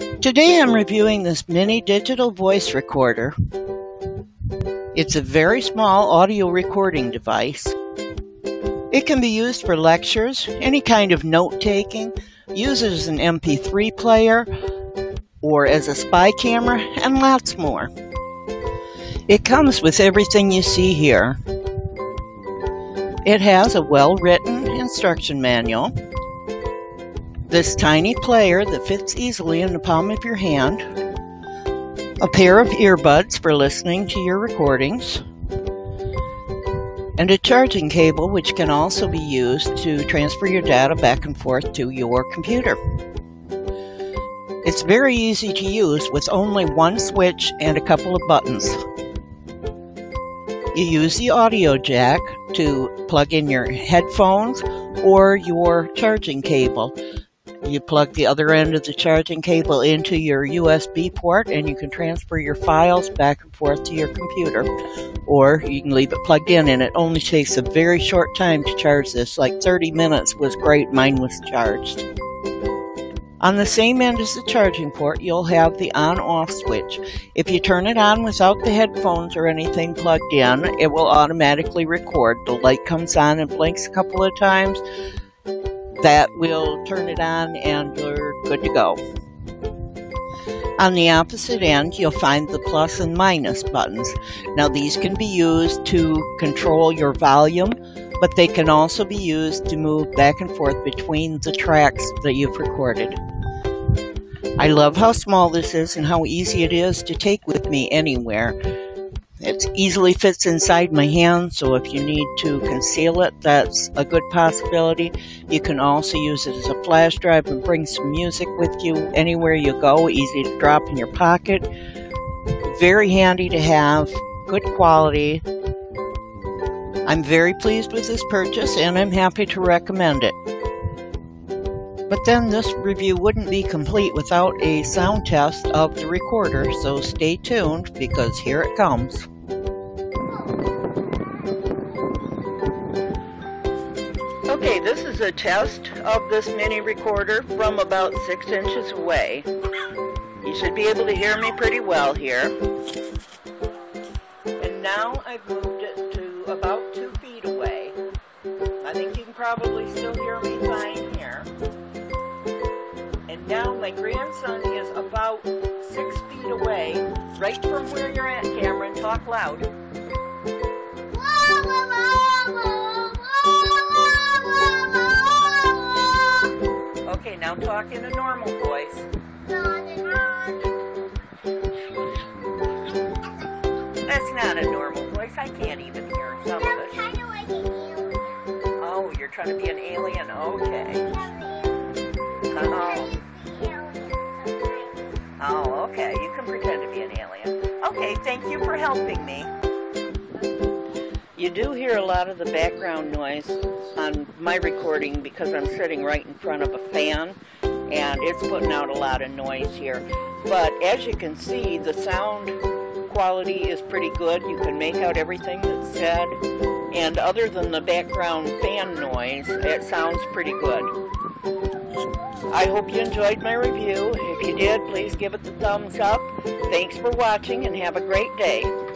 Today I'm reviewing this mini digital voice recorder. It's a very small audio recording device. It can be used for lectures, any kind of note taking, used as an MP3 player, or as a spy camera, and lots more. It comes with everything you see here. It has a well written instruction manual this tiny player that fits easily in the palm of your hand, a pair of earbuds for listening to your recordings, and a charging cable which can also be used to transfer your data back and forth to your computer. It's very easy to use with only one switch and a couple of buttons. You use the audio jack to plug in your headphones or your charging cable you plug the other end of the charging cable into your USB port and you can transfer your files back and forth to your computer. Or you can leave it plugged in and it only takes a very short time to charge this. Like 30 minutes was great, mine was charged. On the same end as the charging port, you'll have the on-off switch. If you turn it on without the headphones or anything plugged in, it will automatically record. The light comes on and blinks a couple of times that will turn it on and you're good to go. On the opposite end, you'll find the plus and minus buttons. Now, these can be used to control your volume, but they can also be used to move back and forth between the tracks that you've recorded. I love how small this is and how easy it is to take with me anywhere. It easily fits inside my hand, so if you need to conceal it, that's a good possibility. You can also use it as a flash drive and bring some music with you anywhere you go. Easy to drop in your pocket. Very handy to have. Good quality. I'm very pleased with this purchase and I'm happy to recommend it. But then this review wouldn't be complete without a sound test of the recorder, so stay tuned because here it comes. Is a test of this mini recorder from about six inches away. You should be able to hear me pretty well here. And now I've moved it to about two feet away. I think you can probably still hear me fine here. And now my grandson is about six feet away, right from where you're at, Cameron. Talk loud. Okay, now talk in a normal voice. That's not a normal voice. I can't even hear some of it. Oh, you're trying to be an alien? Okay. Oh. Oh, okay. You can pretend to be an alien. Okay, thank you for helping me. You do hear a lot of the background noise on my recording because I'm sitting right in front of a fan and it's putting out a lot of noise here. But as you can see, the sound quality is pretty good. You can make out everything that's said. And other than the background fan noise, it sounds pretty good. I hope you enjoyed my review. If you did, please give it the thumbs up. Thanks for watching and have a great day.